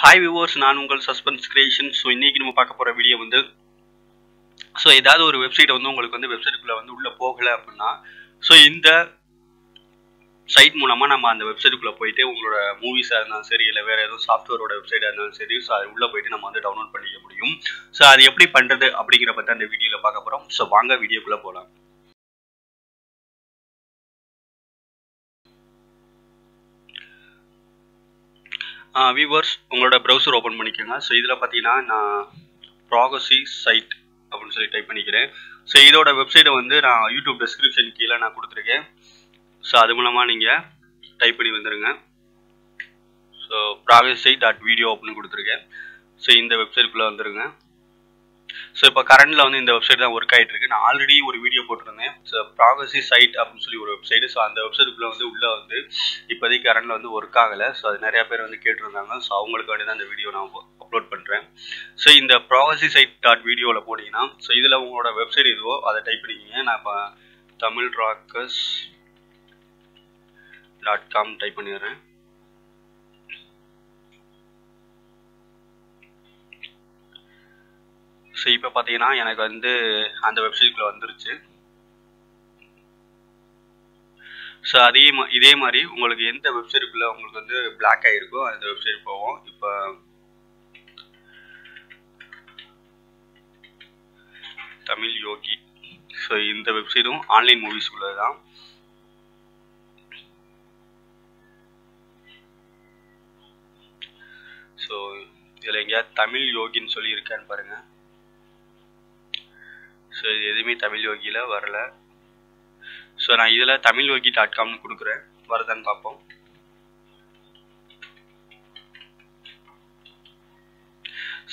Hi viewers நான் உங்கள் suspense creation so இன்றைக்கி நம்ம பார்க்க போகிற வீடியோ வந்து ஸோ ஏதாவது ஒரு வெப்சைட் வந்து உங்களுக்கு வந்து வெப்சைட்டுக்குள்ளே வந்து உள்ளே போகலை அப்படின்னா ஸோ இந்த சைட் மூலமாக நம்ம அந்த வெப்சைட்டுக்குள்ளே போயிட்டு உங்களோட மூவிஸாக இருந்தாலும் சரி இல்லை வேறு எதுவும் சாஃப்ட்வேரோட வெப்சைட்டாக இருந்தாலும் சரி ஸோ அது உள்ளே போயிட்டு நம்ம வந்து டவுன்லோட் பண்ணிக்க முடியும். ஸோ அது எப்படி பண்ணுறது அப்படிங்கிற பற்றி அந்த வீடியோவில் பார்க்க போகிறோம் ஸோ வாங்க வீடியோக்குள்ளே போகலாம் வியூவர்ஸ் உங்களோட ப்ரௌசர் ஓப்பன் பண்ணிக்கோங்க. ஸோ இதில் பார்த்தீங்கன்னா நான் ப்ராகசி சைட் அப்படின்னு சொல்லி டைப் பண்ணிக்கிறேன். ஸோ இதோட வெப்சைட்டை வந்து நான் யூடியூப் டிஸ்கிரிப்ஷன் கீழே நான் கொடுத்துருக்கேன். ஸோ அது மூலமாக நீங்கள் டைப் பண்ணி வந்துடுங்க ஸோ ப்ராகசி டாட் வீடியோ அப்படின்னு கொடுத்துருக்கேன். ஸோ இந்த வெப்சைட்டுக்குள்ளே வந்துடுங்க ஸோ இப்போ கரண்டில் வந்து இந்த வெப்சைட் தான் ஒர்க் ஆகிட்டு இருக்கு. நான் ஆல்ரெடி ஒரு வீடியோ போட்டிருந்தேன். ஸோ ப்ராகசி சைட் அப்படின்னு சொல்லி ஒரு வெப்சைட் ஸோ அந்த வெப்சைட்டுக்குள்ளே வந்து உள்ளே வந்து இப்போதைக்கு கரண்டில் வந்து ஒர்க் ஆகலை. ஸோ அது நிறையா பேர் வந்து கேட்டிருந்தாங்க. ஸோ அவங்களுக்கு வேண்டி தான் இந்த வீடியோ நான் அப்லோட் பண்ணுறேன் ஸோ இந்த ப்ராகசி சைட் டாட் வீடியோவில் போனீங்கன்னா ஸோ இதில் உங்களோட வெப்சைட் எதுவோ அதை டைப் பண்ணிக்கிங்க. நான் இப்போ Tamil rockers dot com type பண்ணிடுறேன். ஸோ இப்போ பார்த்தீங்கன்னா எனக்கு வந்து அந்த வெப்சைட்குள்ளே வந்துருச்சு. ஸோ அதே மா இதே மாதிரி உங்களுக்கு எந்த வெப்சைட்டுக்குள்ளே உங்களுக்கு வந்து பிளாக் ஆகிருக்கோ அந்த வெப்சைட் போவோம். இப்போ தமிழ் யோகி. ஸோ இந்த வெப்சைட்டும் ஆன்லைன் மூவிஸ் உள்ளது தான் ஸோ இதில் எங்கேயாவது தமிழ் யோகின்னு சொல்லி இருக்கான்னு பாருங்கள் ஸோ இது எதுவுமே தமிழ் யோகியில் வரல. ஸோ நான் இதில் தமிழ் யோகி டாட் காம்னு கொடுக்குறேன். வரதான்னு பார்ப்போம்.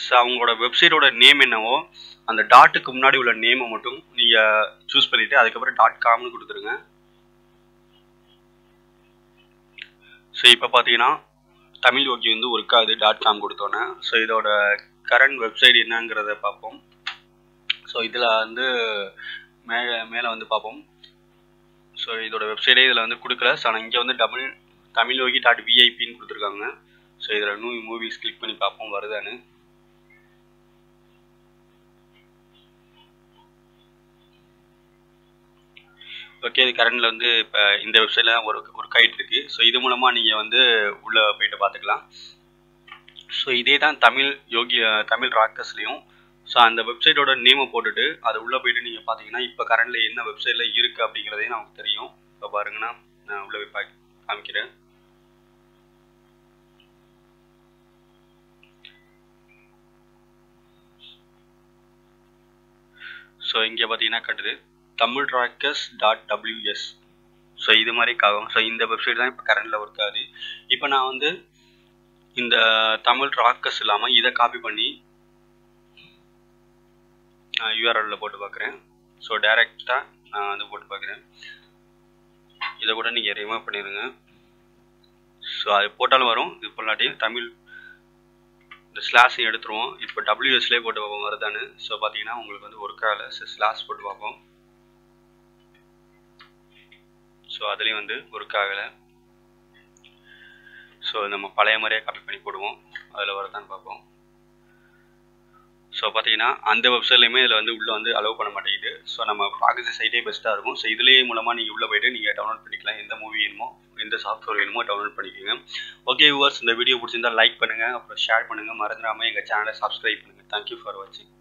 ஸோ அவங்களோட வெப்சைட்டோட நேம் என்னவோ அந்த டாட்டுக்கு முன்னாடி உள்ள நேமை மட்டும் நீங்கள் சூஸ் பண்ணிவிட்டு அதுக்கப்புறம் டாட் காம்னு கொடுத்துருங்க. ஸோ இப்போ பார்த்தீங்கன்னா தமிழ் யோகி வந்து ஒர்க் ஆகுது டாட் காம் கொடுத்தோன்னே. ஸோ இதோட கரண்ட் வெப்சைட் என்னங்கிறத பார்ப்போம். ஸோ இதில் வந்து மேலே மேலே வந்து பார்ப்போம். ஸோ இதோட வெப்சைட்டே இதில் வந்து கொடுக்கல. ஸோ ஆனால் இங்கே வந்து தமிழ் தமிழ் யோகி டாட் விஐபின்னு கொடுத்துருக்காங்க. ஸோ இதில் நியூ மூவிஸ் கிளிக் பண்ணி பார்ப்போம் வருதான்னு. ஓகே இது கரண்டில் வந்து இப்போ இந்த வெப்சைட்டில் ஒரு ஒர்க் ஒர்க் ஆகிட்டு இருக்கு ஸோ இது மூலமாக நீங்கள் வந்து உள்ளே போயிட்டு பார்த்துக்கலாம். ஸோ இதே தான் தமிழ் யோகி தமிழ் ராக்கர்ஸ்லையும் ஸோ அந்த வெப்சைட்டோட நேமை போட்டுட்டு அது உள்ளே போயிட்டு நீங்கள் பார்த்தீங்கன்னா இப்போ கரண்டில் என்ன வெப்சைட்டில் இருக்குது அப்படிங்கிறதே நமக்கு தெரியும். இப்போ பாருங்கன்னா நான் உள்ளே போய் பார்க்க காமிக்கிறேன். ஸோ இங்கே பார்த்தீங்கன்னா கட்டுது. Tamil rockers dot W S so இது மாதிரி காகும். ஸோ இந்த வெப்சைட் தான் இப்போ கரண்டில் ஒர்க் ஆகுது. இப்போ நான் வந்து இந்த தமிழ் ராக்கஸ் இல்லாமல் இதை காப்பி பண்ணி நான் யூஆர்எல்ல போட்டு பார்க்குறேன் ஸோ டைரெக்டாக நான் வந்து போட்டு பார்க்குறேன் இதை கூட நீங்கள் ரிமூவ் பண்ணிடுங்க ஸோ அது போட்டாலும் வரும். இப்போ இல்லாட்டி தமிழ் இந்த ஸ்லாஸையும் எடுத்துருவோம். இப்போ டபிள்யூஎஸ்லேயே போட்டு பார்ப்போம். வருதான்னு. ஸோ பார்த்தீங்கன்னா உங்களுக்கு வந்து ஒர்க் ஆகலை. ஸோ போட்டு பார்ப்போம். ஸோ அதுலேயும் வந்து ஒர்க் ஆகலை. ஸோ நம்ம பழைய மாதிரியே காப்பி பண்ணி போடுவோம். அதில் வரதான்னு பார்ப்போம். ஸோ பார்த்தீங்கன்னா அந்த வெப்சைட்லையுமே இதில் வந்து உள்ளே வந்து அலோவ் பண்ண மாட்டேங்குது. ஸோ நம்ம பார்க்குற சைட்டே பெஸ்ட்டாக இருக்கும். ஸோ இதுலேயே மூலமாக நீங்கள் உள்ளே போய்ட்டு நீங்கள் டவுன்லோட் பண்ணிக்கலாம். எந்த மூவி வேணுமோ எந்த சாஃப்ட்வேர் வேணுமோ டவுன்லோட் பண்ணிக்கோங்க. ஓகே வியூவர்ஸ் இந்த வீடியோ பிடிச்சிருந்தா லைக் பண்ணுங்கள் அப்புறம் ஷேர் பண்ணுங்கள் மறந்துடாமல் எங்கள் சேனலை சப்ஸ்கிரைப் பண்ணுங்கள் தேங்க்யூ ஃபார் வாட்சிங்